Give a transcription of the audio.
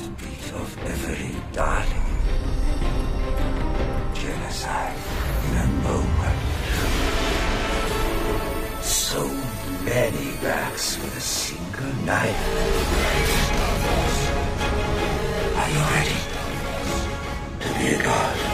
of every Dalek. Genocide in a moment. So many backs with a single knife. Are you ready to be a god?